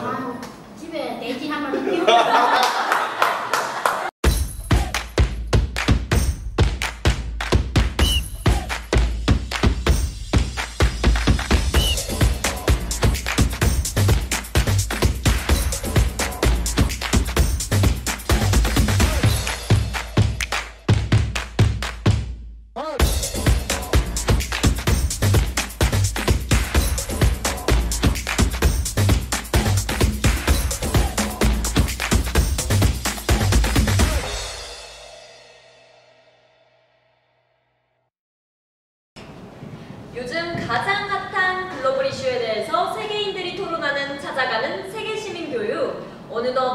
맞아. 아, 집에 돼지 한 마리 키우고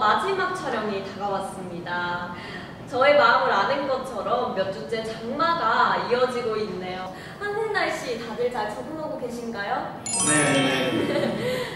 마지막 촬영이 다가왔습니다. 저의 마음을 아는 것처럼 몇 주째 장마가 이어지고 있네요. 한국 날씨 다들 잘 적응하고 계신가요? 네.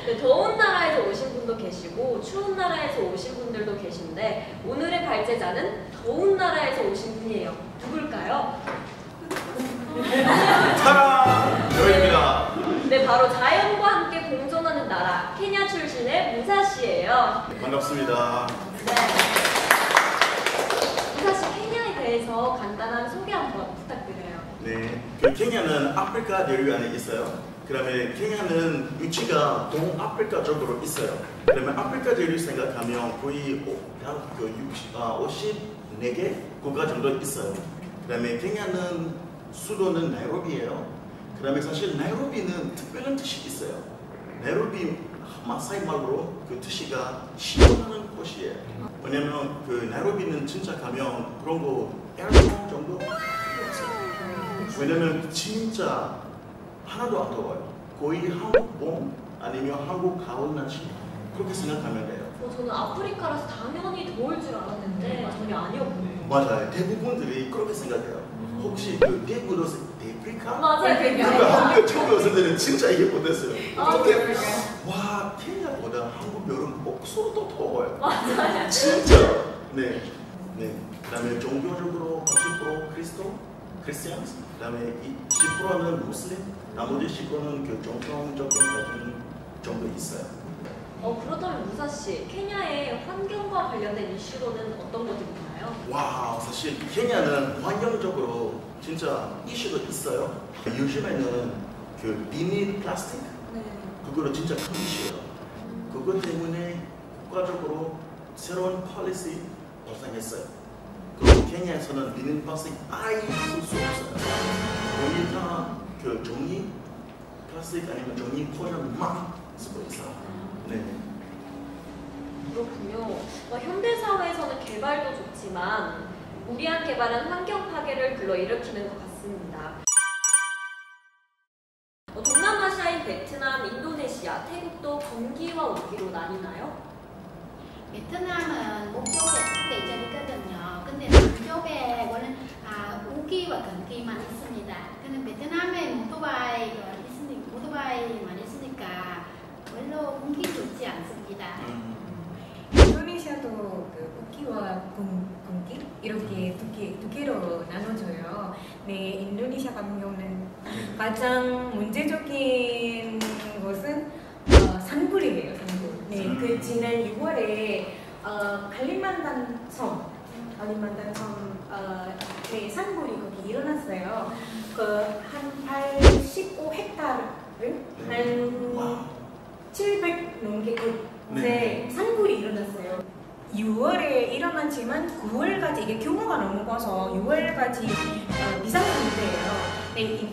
네, 더운 나라에서 오신 분도 계시고 추운 나라에서 오신 분들도 계신데 오늘의 발제자는 더운 나라에서 오신 분이에요. 누굴까요? 타라! 여입니다. 네, 바로 자연과 함께 공존하는 나라 케냐 출신의 무사 씨예요. 반갑습니다. 네. 무사 씨 케냐에 대해서 간단한 소개 한번 부탁드려요. 네. 그 케냐는 아프리카 대륙 안에 있어요. 그다음에 케냐는 위치가 동아프리카 쪽으로 있어요. 그러면 아프리카 대륙 생각하면 거의 오- 그 60, 아, 54개 국가 정도 있어요. 그다음에 케냐는 수도는 나이로비예요. 그다음에 사실 나이로비는 특별한 뜻이 있어요. 나이로비 마사이 말로 그 뜻이가 시원하는 곳이에요. 왜냐면 그 나이로비는 진짜 가면 그런 거 에어컨 정도 없어요. 왜냐면 진짜 하나도 안 더워요. 거의 한국 봄 아니면 한국 가을 날씨 그렇게 생각하면 돼요. 어, 저는 아프리카라서 당연히 더울 줄 알았는데 전혀 아니었군요. 맞아요. 대부분들이 그렇게 생각해요. 혹시 그 대구도 대프리카? 맞아요, 그러니까 한국 처음 왔을 때는 진짜 이해 못했어요. 아? 와 케냐보다 한국 여름 목소리 더 더워요. 맞아요. 진짜. 네. 네. 그다음에 종교적으로 50% 크리스토, 크리스티안스. 그다음에 이 10%는 무슬림. 나머지 10%는 그 가진 정도 있어요. 어, 그렇다면 무사 씨, 케냐의 환경과 관련된 이슈로는 어떤 것들이 있나요? 와 사실 케냐는 환경적으로 진짜 이슈도 있어요. 요즘에는 그 비닐 플라스틱 네. 그거는 진짜 큰 이슈예요. 그것 때문에 국가적으로 새로운 policy 발생했어요. 그리고 케냐에서는 비닐 플라스틱 아예 쓸수 없어요. 거의 다그 종이 플라스틱 아니면 종이 포장 막 쓰고 있어요. 네. 그렇군요. 어, 현대 사회에서는 개발도 좋지만 무리한 개발은 환경 파괴를 불러일으키는 것 같습니다. 어, 동남아시아인 베트남, 인도네시아, 태국도 건기와 우기로 나뉘나요? 베트남은 북쪽에 상대적이거든요. 근데 남쪽에 원래 아, 우기와 건기만 있습니다. 근데 베트남에 모토바이가 있으니 모토바이만 있으니까 별로 운기 좋지 않습니다. 음. 인도네시아도 그 우기와 군, 군기 이렇게 두, 개, 두 개로 나눠져요. 네, 인도네시아 같은 경우는 가장 문제적인 것은 어, 산불이에요. 산불. 네, 음. 그 지난 6월에 어, 갈리만단 섬, 갈리만단 섬, 어, 네, 산불이 거기 일어났어요. 그한 85헥타르를 한 와. 700 넘게 그 네. 네, 산불이 일어났어요. 6월에 일어났지만 9월까지 이게 규모가 너무 커서 6월까지 어, 비상 상태예요. 네, 이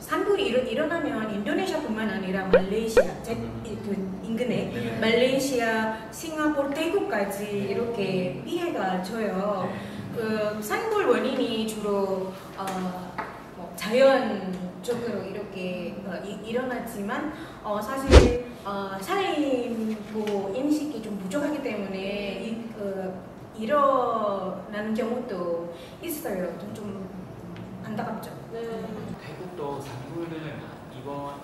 산불이 일어, 일어나면 인도네시아뿐만 아니라 말레이시아, 제, 이- 그 인근에 네. 말레이시아, 싱가포르, 태국까지 이렇게 피해가 줘요. 그 산불 원인이 주로 어, 뭐 자연적으로 이렇게 어, 이- 일어났지만 어, 사실 어, 살인고 인식이 좀 부족하기 때문에 이, 어, 일어나는 경우도 있어요. 좀, 좀 안타깝죠. 네. 태국도 산불은 이번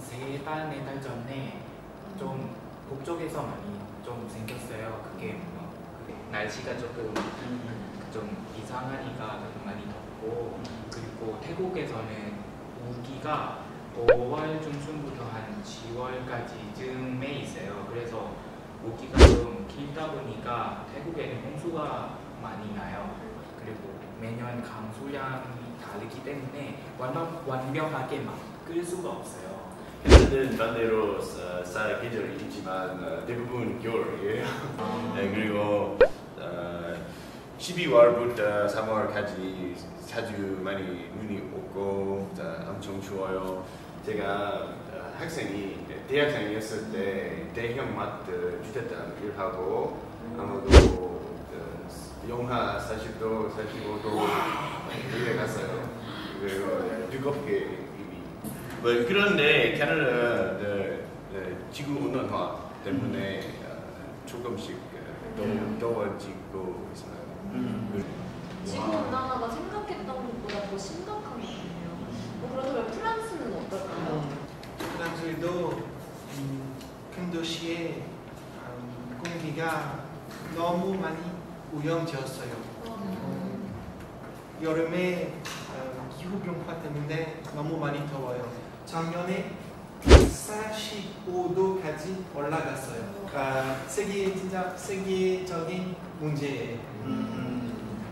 세 달, 네 달 전에 좀 북쪽에서 많이 좀 생겼어요. 그게 뭐 날씨가 조금 좀 이상하니까 좀 많이 덥고 그리고 태국에서는 우기가 5월 중순부터 한 10월까지 쯤에 있어요. 그래서 우기가 좀 길다 보니까 태국에는 홍수가 많이 나요. 그리고 매년 강수량이 다르기 때문에 완벽, 완벽하게 막 끌 수가 없어요. 해는 반대로 어, 쌀 계절이 있지만 어, 대부분 겨울이에요. 네, 그리고 어, 12월부터 3월까지 자주 많이 눈이 오고 자, 엄청 추워요. 제가 어, 학생이 대학생이었을 때 대형 마트 주택장 일하고 아무도 그 영하 40도, 45도 그래 갔어요. 그리고 네, 뜨겁게 입이 뭐 그런데 캐나다 네, 네, 지구 온난화 때문에 어, 조금씩 어, 더 더워지고 있어요. 음. 지구 온난화가 생각했던 것보다 더 심각한 것 같네요. 뭐 그렇다면 프랑스는 어떨까요? 프랑스도 음, 큰 도시에 음, 공기가 너무 많이 오염되었어요. 음, 여름에 음, 기후 변화 때문에 너무 많이 더워요. 작년에 45도까지 올라갔어요. 그러니까 세계 진짜 세계적인 문제예요. 음.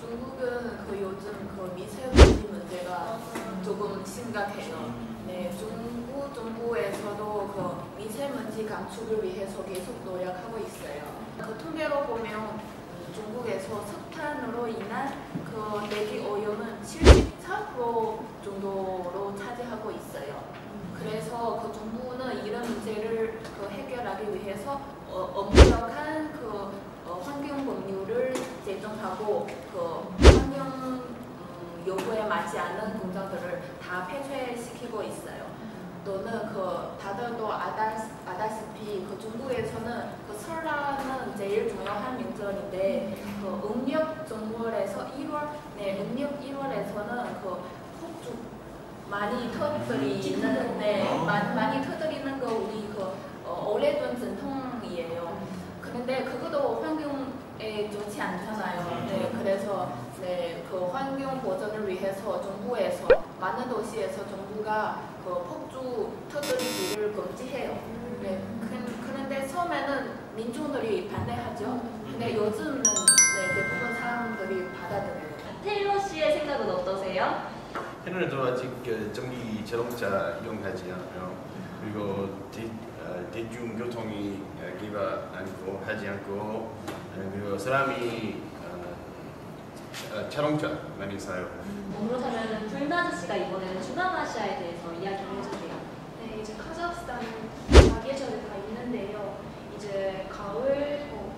중국은 그 요즘 그 미세먼지 문제가 조금 심각해요. 네, 중국 정부에서도 그 미세먼지 감축을 위해서 계속 노력하고 있어요. 그 통계로 보면 음, 중국에서 석탄으로 인한 그 대기 오염은 74% 정도로 차지하고 있어요. 그래서 그 정부는 이런 문제를 그 해결하기 위해서 어, 엄격한 그 어, 환경 법률을 제정하고 그 환경 음, 요구에 맞지 않는 공장들을 다 폐쇄시키고 있어요. 또는 그 다들도 아다, 아다시피 그 중국에서는 그 설날은 제일 중요한 명절인데 그 음력 정월에서 1월 네 음력 1월에서는 그 폭죽 많이 터뜨리는 네 많이 많이 터뜨리는 거 우리 그 어, 오래된 전통이에요. 그런데 그것도 환경에 좋지 않잖아요. 네, 그래서 네, 그 환경 보전을 위해서 정부에서 많은 도시에서 정부가 그 폭죽 터뜨리기를 금지해요. 네, 그, 그런데 처음에는 민중들이 반대하죠. 근데 요즘은 네, 대부분 사람들이 받아들여요. 테일러 씨의 생각은 어떠세요? 캐나다도 아직 그 전기 자동차 이용하지 않아요. 그리고 대, 어, 대중교통이 어, 개발 않고 하지 않고 어, 그리고 사람이 어, 어, 자동차 많이 사요. 뭐 그렇다면 불나즈 씨가 이번에는 중앙아시아에 대해서 이야기를 해주세요. 네, 이제 카자흐스탄 사계절이 다 있는데요. 이제 가을, 어,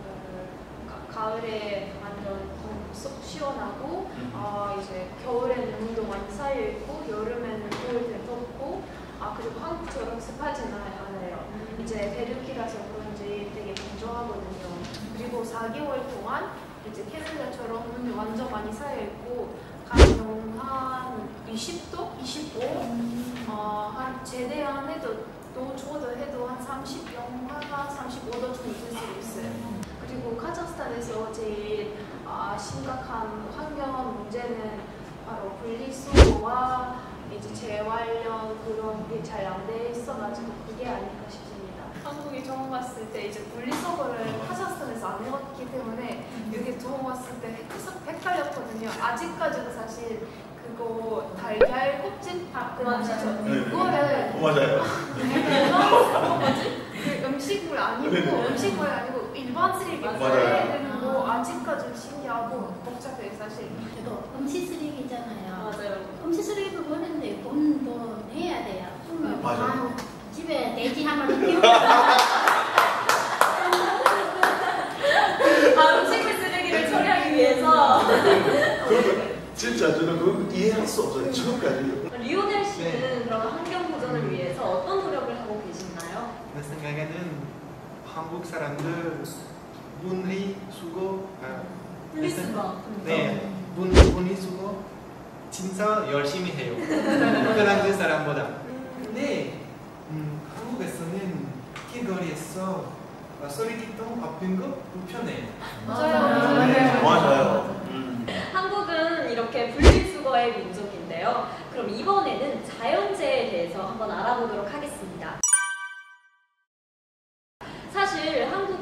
그, 가, 가을에 완전 쏙 시원하고, 아 이제 겨울에는 눈도 많이 쌓여 있고, 여름에는 겨울에 덥고, 아 그리고 한국처럼 습하지는 않아요. 이제 대륙이라서 그런지 되게 건조하거든요. 그리고 4개월 동안 이제 눈이 완전 많이 쌓여 있고, 가령 한 20도, 25, 어, 한 제대한 해도 또 추워도 해도 한 30, 영하가 35도 정도 될수 있어요. 그리고 카자흐스탄에서 제일 아, 심각한 환경 문제는 바로 분리수거와 이제 재활용 그런 게 잘 안 돼 있어가지고 그게 아닐까 싶습니다. 한국에 처음 왔을 때 이제 분리수거를 카자흐스탄에서 안 해왔기 때문에 여기 처음 왔을 때 계속 헷갈렸거든요. 아직까지도 사실 그거 달걀 껍질 아, 그 아시죠? 네. 그거를 어, 맞아요. 뭐지? 그 음식물 아니고 네네. 음식물 아니고 일반 쓰레기 되는 거 아직까지 신기하고 복잡해 사실. 그리고 음식 쓰레기 있잖아요. 맞아요. 음식 쓰레기 버리는데 돈도 내야 돼요. 맞아요. 아, 집에 돼지 한 마리 키우고 아, 음식물 쓰레기를 처리하기 위해서 그러면 진짜 저는 그거 이해할 수 없어요. 지금까지. 리오넬 씨는 네. 그럼 환경 보전을 위해서 어떤 노력을 하고 계신가요? 내 생각에는 한국 사람들 분리 수거 아, 분리 수거. 네, 분, 분리 수거 진짜 열심히 해요. 프랑스 사람보다. 근데 음, 한국에서는 길거리에서 어, 쓰레기통 엎은 거 불편해요. 맞아요. 맞아요. 음. 한국은 이렇게 분리수거의 민족인데요. 그럼 이번에는 자연재해에 대해서 한번 알아보도록 하겠습니다. 사실 한국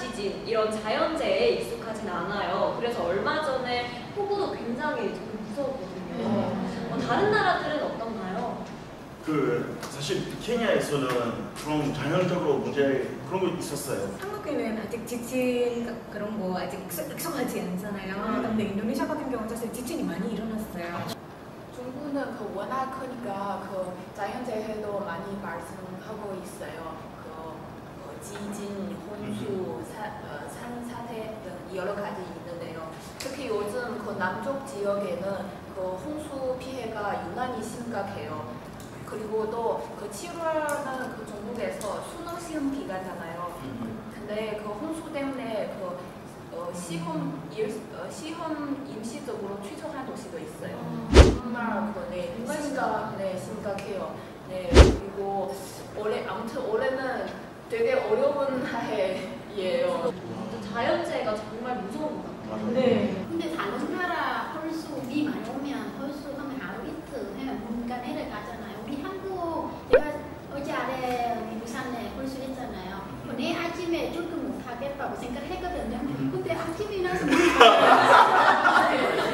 시진 이런 자연재해에 익숙하진 않아요. 그래서 얼마 전에 폭우도 굉장히 좀 무서웠거든요. 어, 다른? 그 사실 케냐에서는 그런 자연적으로 문제 그런 거 있었어요. 한국에는 아직 지진 그- 그런 거 아직 익숙- 익숙하지 않잖아요. 근데 인도네시아 같은 경우는 사실 지진이 많이 일어났어요. 중국은 그 워낙 크니까 그 자연재해도 많이 발생하고 있어요. 그 어, 지진, 홍수, 사, 어, 산사태 등 여러 가지 있는데요. 특히 요즘 그 남쪽 지역에는 그 홍수 피해가 유난히 심각해요. 그리고 또 그 7월은 그 중국에서 수능 시험 기간잖아요. 근데 그 홍수 때문에 그 어, 시험 일, 어, 시험 임시적으로 취소한 도시도 있어요. 정말 그, 네, 심각, 네, 심각해요. 네, 그리고 올해 아무튼 올해는 되게 어려운 해예요. 또 자연재해가 정말 무서운 것 같아요. 네. 근데 다른 나라 홀수 비 많이 오면 홀수 하면 하루 이틀 해면 뭔가 내려가잖아요. 우리 한국 제가 어제 아래 우리 부산에 홀수 했잖아요. 내 아침에 출근 못 하겠다고 생각했거든요. 근데 아침에 일어나서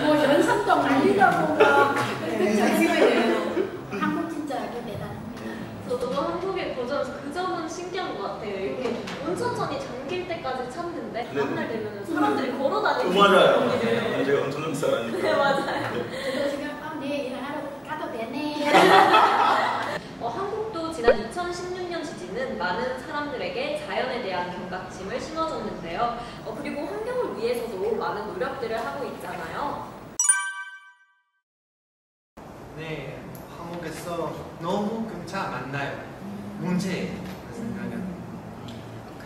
뭐 연산동 날리다 보고 잠시만요. 한국 진짜 아주 대단합니다. 저도 한국에 거주하면서 그 점은 신기한 것 같아요. 이렇게 온천천이 잠길 때까지 참는데 네. 다음날 되면 사람들이 걸어 다니는 그 맞아요. 제가 엄청 사람이니까. 네, 맞아요. 저도 지금 어, 내일 일하러 가도 되네. 어, 한국도 지난 2016년 지진은 많은 사람들에게 자연에 대한 경각심을 심어 줬는데요. 어, 그리고 환경을 위해서도 많은 노력들을 하고 있잖아요. 네, 한국에서 너무 금차 많나요? 문제 생각은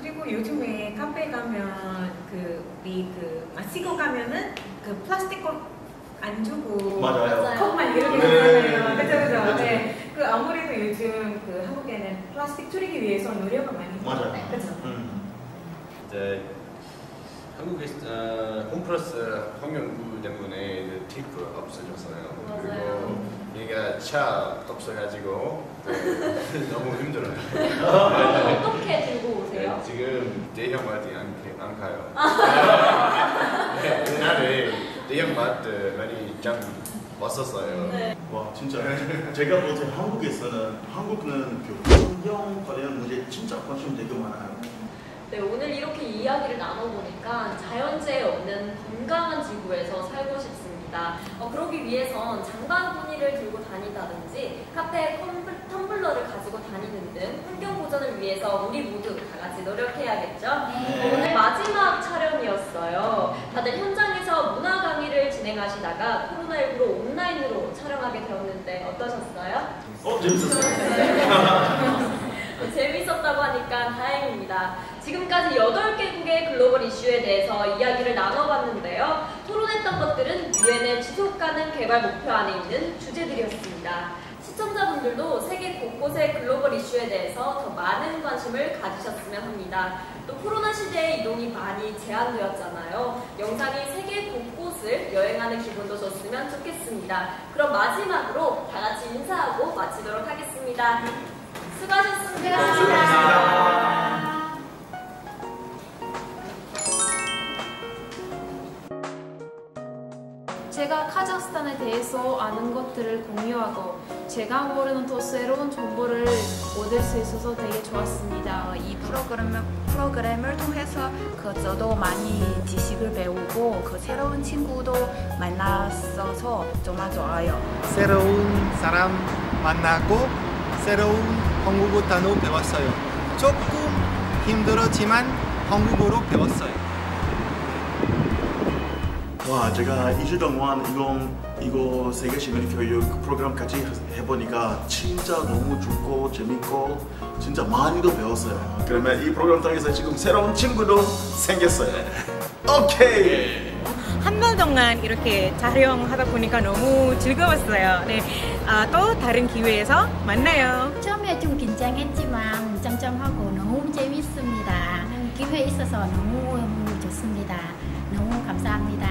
그리고 요즘에 카페 가면 그 우리 그 마시고 가면은 그 플라스틱 컵안 주고 맞아요. 컵만 이렇게 네. 하잖아요. 그죠 그죠. 맞아요. 네. 그 아무래도 요즘 그 한국에는 플라스틱 줄이기 위해서 노력을 많이 맞아요. 네, 그죠. 음. 이제 한국에 어, 홈플러스 환경부 때문에 그 테이프 없어졌어요. 맞아요. 그리고 얘가 차 없어가지고 네, 너무 힘들어요. 어떻게 들고 오세요? 네, 지금 대형 마트 안, 안 가요. 네, 옛날에 대형 마트 많이 짱 왔었어요. 네. 와 진짜 제가 볼때 한국에서는 한국은 그 환경 관련 문제 진짜 관심 되게 많아요. 네, 오늘 이렇게 이야기를 나눠보니까 자연재해 없는 건강한 지구에서 살고 싶습니다. 어, 그러기 위해선 장바구니를 들고 다니다든지 카페에 텀블러를 가지고 다니는 등 환경 보전을 위해서 우리 모두 다 같이 노력해야겠죠? 네. 오늘 마지막 촬영이었어요. 다들 현장에서 문화 강의를 진행하시다가 코로나19로 온라인으로 촬영하게 되었는데 어떠셨어요? 어 재밌었어요. 재밌었다고 하니까 다행입니다. 지금까지 8개국의 글로벌 이슈에 대해서 이야기를 나눠봤는데요. 토론했던 것들은 유엔의 지속 가능 개발 목표 안에 있는 주제들이었습니다. 시청자분들도 세계 곳곳의 글로벌 이슈에 대해서 더 많은 관심을 가지셨으면 합니다. 또 코로나 시대에 이동이 많이 제한되었잖아요. 영상이 세계 곳곳을 여행하는 기분도 줬으면 좋겠습니다. 그럼 마지막으로 다 같이 인사하고 마치도록 하겠습니다. 수고하셨습니다. 수고하셨습니다. 제가 카자흐스탄에 대해서 아는 것들을 공유하고 제가 모르는 또 새로운 정보를 얻을 수 있어서 되게 좋았습니다. 이 프로그램을, 프로그램을 통해서 그 저도 많이 지식을 배우고 그 새로운 친구도 만났어서 정말 좋아요. 새로운 사람 만나고 새로운 한국어 단어 배웠어요. 조금 힘들었지만 한국어로 배웠어요. 와 제가 2주 동안 이건 이거 세계 시민 교육 프로그램 같이 해보니까 진짜 너무 좋고 재밌고 진짜 많이도 배웠어요. 그러면 이 프로그램 통해서 지금 새로운 친구도 생겼어요. 오케이. 한달 동안 이렇게 촬영하다 보니까 너무 즐거웠어요. 네, 아, 또 다른 기회에서 만나요. 처음에 좀 긴장했지만 짱짱하고 너무 재밌습니다. 기회 있어서 너무 좋습니다. 너무 감사합니다.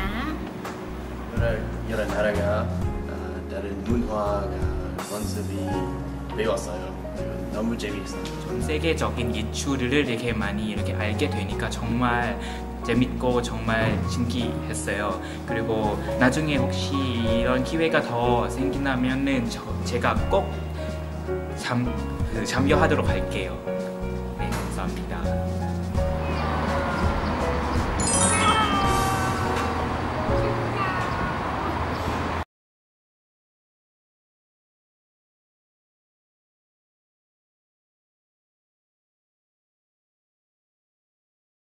여러, 여러 나라가 어, 다른 문화가 관습이 배웠어요. 너무 재미있어요. 전 세계적인 이슈를 이렇게 많이 이렇게 알게 되니까 정말 재밌고 정말 신기했어요. 그리고 나중에 혹시 이런 기회가 더 생긴다면은 저, 제가 꼭 참, 그 참여하도록 할게요.